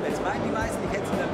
Jetzt meinen die meisten, ich hätte es in der